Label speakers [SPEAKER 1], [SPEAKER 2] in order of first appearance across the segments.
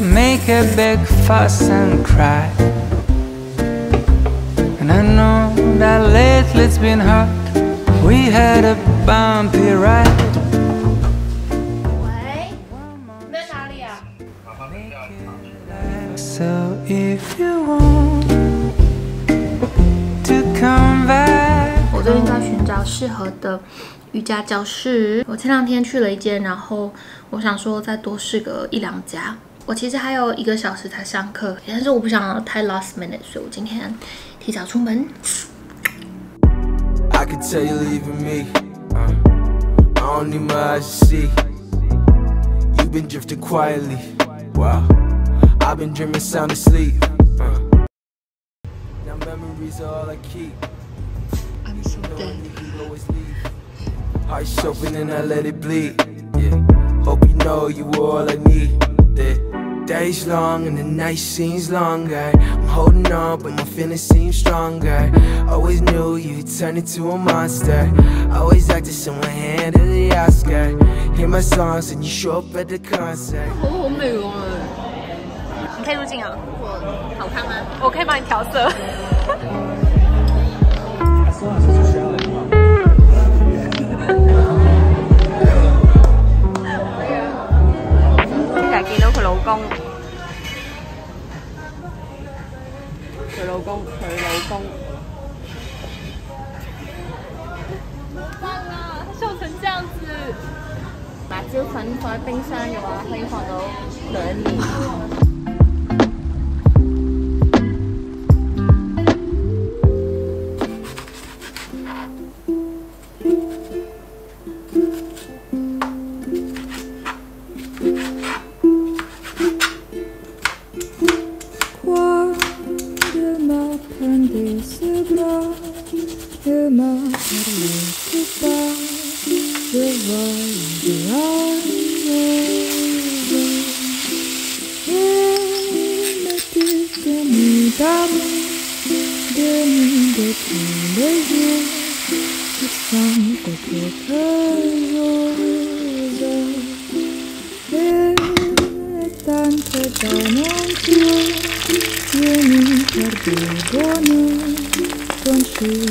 [SPEAKER 1] make a big fuss and cry. And I know that lately it's been hard. We had a bumpy ride.
[SPEAKER 2] 喂，你在哪里啊
[SPEAKER 1] ？So if you want to come back.
[SPEAKER 2] 我最近在寻找适合的瑜伽教室。我前两天去了一间，然后我想说再多试个一两家。我其实还有一个小时才上课，但是我不想太 last minute，所以我今天提早出门。
[SPEAKER 3] I can tell you leaving me. Uh, I don't need my eyes to see. You've been drifting quietly. Wow. I've been dreaming sound asleep. Uh, now memories are all I keep.
[SPEAKER 2] I'm so
[SPEAKER 3] Knowing you always leave. Hearts open and I let it bleed. Yeah. Hope you know you were all I need. The days long and the night seems longer. I'm holding on, but my feelings seem stronger. Always knew you'd turn into a monster. Always acted someone handed the Oscar. Hear my songs and you show up at the concert.
[SPEAKER 2] 好美哦！你可以入镜啊。我好看吗？我可以帮你调色。
[SPEAKER 4] Dame de mí, de ti, de yo, tu santo precaroso. E tanto d'annunzio, vieni per perdono,
[SPEAKER 2] con su.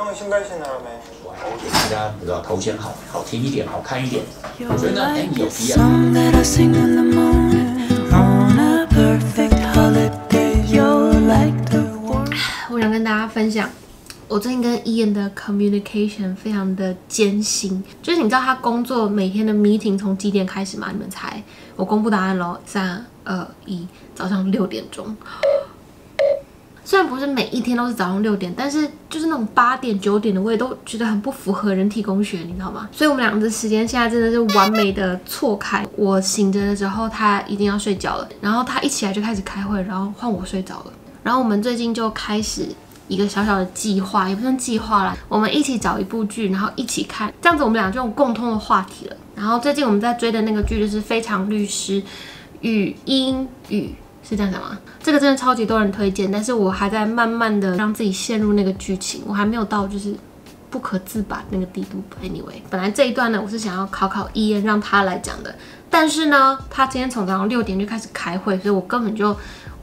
[SPEAKER 5] 大家比较头衔好，好听一点，好看一点。所以呢，哎，有必要。
[SPEAKER 2] 我想跟大家分享，我最近跟伊恩的 communication 非常的艰辛。就是你知道他工作每天的 meeting 从几点开始吗？你们猜？我公布答案喽，三二一，早上六点钟。虽然不是每一天都是早上六点，但是就是那种八点九点的，我也都觉得很不符合人体工学，你知道吗？所以我们两个的时间现在真的是完美的错开。我醒着的时候，他一定要睡觉了，然后他一起来就开始开会，然后换我睡着了。然后我们最近就开始一个小小的计划，也不算计划啦，我们一起找一部剧，然后一起看，这样子我们俩就有共通的话题了。然后最近我们在追的那个剧就是《非常律师与英语》。是这样讲吗？这个真的超级多人推荐，但是我还在慢慢的让自己陷入那个剧情，我还没有到就是不可自拔那个地步。Anyway，本来这一段呢，我是想要考考伊恩，让他来讲的，但是呢，他今天从早上六点就开始开会，所以我根本就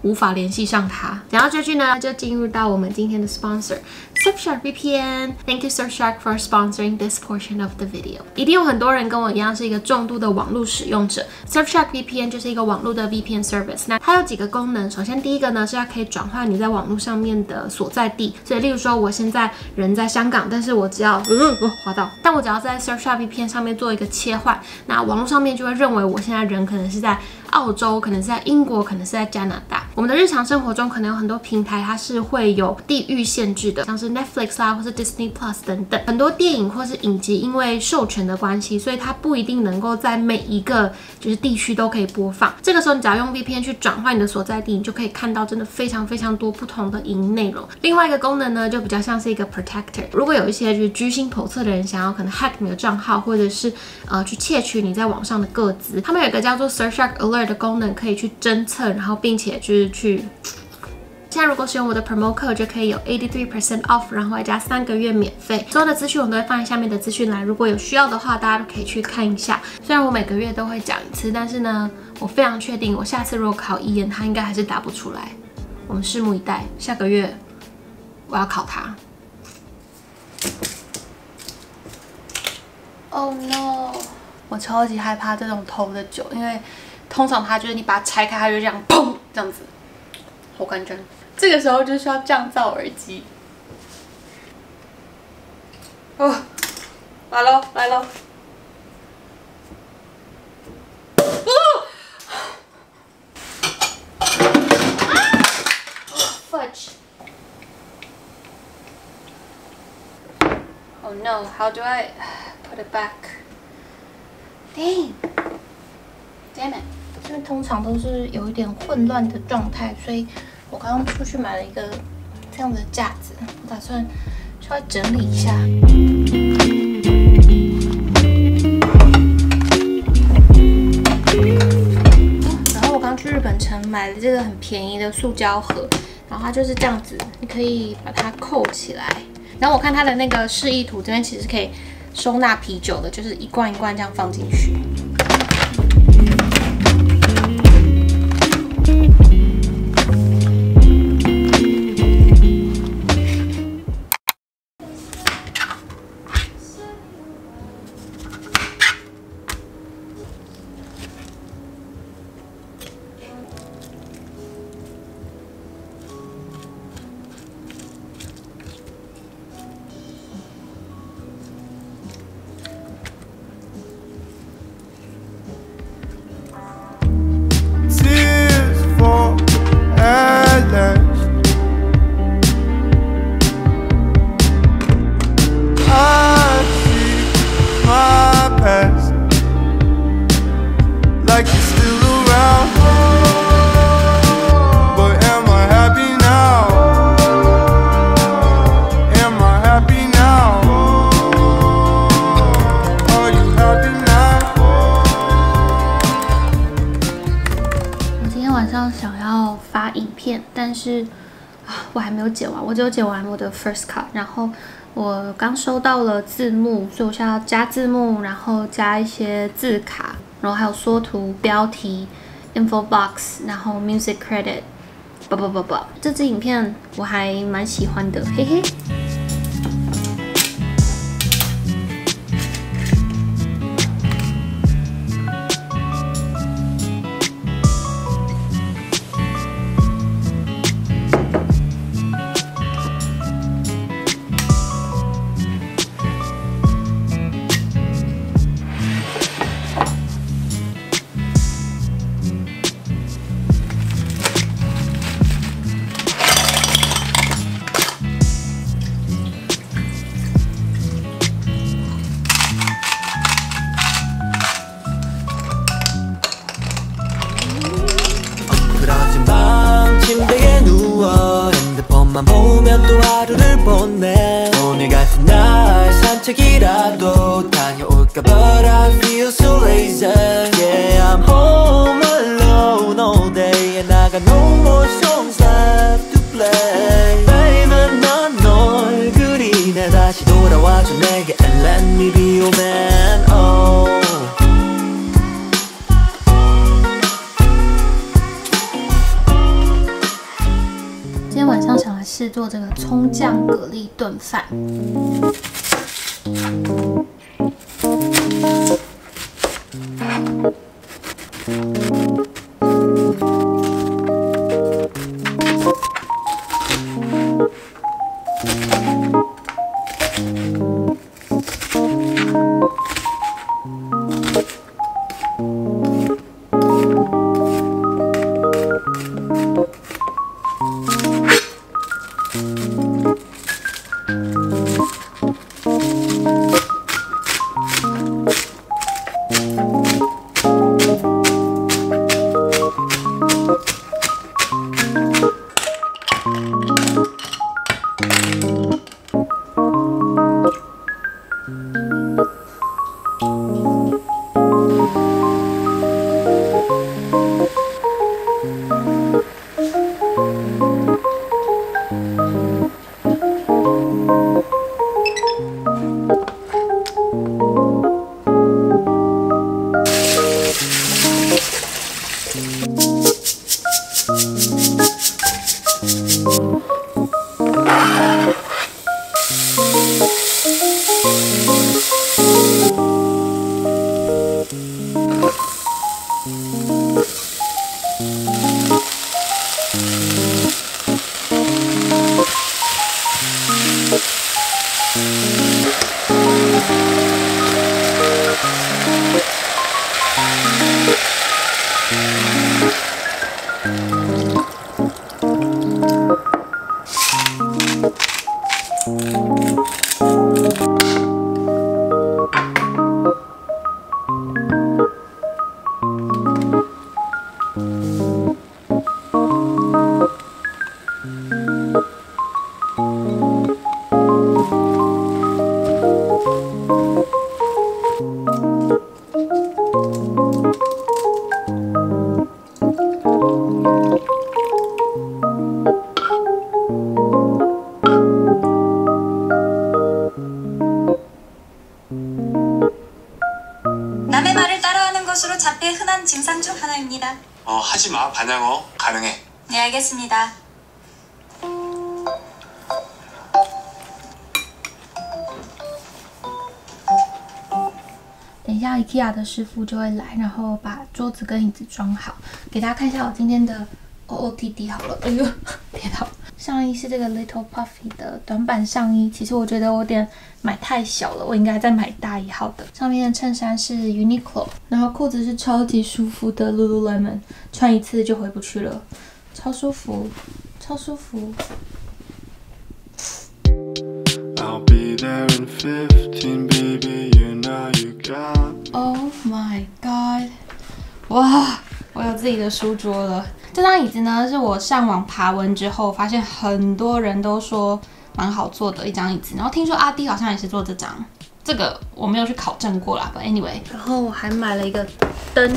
[SPEAKER 2] 无法联系上他。讲到这句呢，就进入到我们今天的 sponsor Surfshark VPN。Thank you Surfshark for sponsoring this portion of the video。一定有很多人跟我一样是一个重度的网络使用者。Surfshark VPN 就是一个网络的 VPN service。那它有几个功能，首先第一个呢是它可以转换你在网络上面的所在地。所以例如说我现在人在香港，但是我只要呃我滑到，但我只要在 Surfshark VPN 上面做一个切换，那网络上面就会认为我现在人可能是在澳洲，可能是在英国，可能是在加拿大。我们的日常生活中可能有很多平台，它是会有地域限制的，像是 Netflix 啦，或是 Disney Plus 等等。很多电影或是影集，因为授权的关系，所以它不一定能够在每一个就是地区都可以播放。这个时候，你只要用 VPN 去转换你的所在地，你就可以看到真的非常非常多不同的影音内容。另外一个功能呢，就比较像是一个 protector。如果有一些就是居心叵测的人，想要可能 hack 你的账号，或者是呃去窃取你在网上的个资，他们有一个叫做 Surfshark Alert 的功能，可以去侦测，然后并且就是去。现在如果使用我的 promo code 就可以有 eighty three percent off，然后外加三个月免费。所有的资讯我都会放在下面的资讯栏，如果有需要的话，大家都可以去看一下。虽然我每个月都会讲一次，但是呢，我非常确定，我下次如果考一研，他应该还是答不出来。我们拭目以待，下个月我要考他。Oh no！我超级害怕这种偷的酒，因为通常它就是你把它拆开，它就这样砰这样子，好干净。这个时候就需要降噪耳机。哦，来喽来喽！哦，fudge！Oh no! How do I put it back? Dang! Damn it! 因为通常都是有一点混乱的状态，所以我刚刚出去买了一个这样的架子，我打算稍微整理一下。然后我刚去日本城买了这个很便宜的塑胶盒，然后它就是这样子，你可以把它扣起来。然后我看它的那个示意图，这边其实可以收纳啤酒的，就是一罐一罐这样放进去。但是啊，我还没有剪完，我只有剪完我的 first cut，然后我刚收到了字幕，所以我需要加字幕，然后加一些字卡，然后还有缩图、标题、info box，然后 music credit，不不不不，这支影片我还蛮喜欢的，嘿嘿。蛤蜊炖饭。
[SPEAKER 6] 증상 중 하나입니다.
[SPEAKER 7] 어 하지 마 반영어 가능해.
[SPEAKER 6] 네, 알겠습니다.
[SPEAKER 2] 等一下，IKEA 的师傅就会来，然后把桌子跟椅子装好，给大家看一下我今天的 OOTD 好了。哎呦，跌倒！ 上衣是这个 Little Puffy 的短版上衣，其实我觉得我有点买太小了，我应该再买大一号的。上面的衬衫是 Uniqlo，然后裤子是超级舒服的 Lululemon，穿一次就回不去了，超舒服，超舒服。
[SPEAKER 8] I'll be there in 15, baby. You know you got.
[SPEAKER 2] Oh my god！哇，我有自己的书桌了。这张椅子呢，是我上网爬文之后，发现很多人都说蛮好坐的一张椅子。然后听说阿弟好像也是做这张，这个我没有去考证过啦。But anyway，然后我还买了一个灯。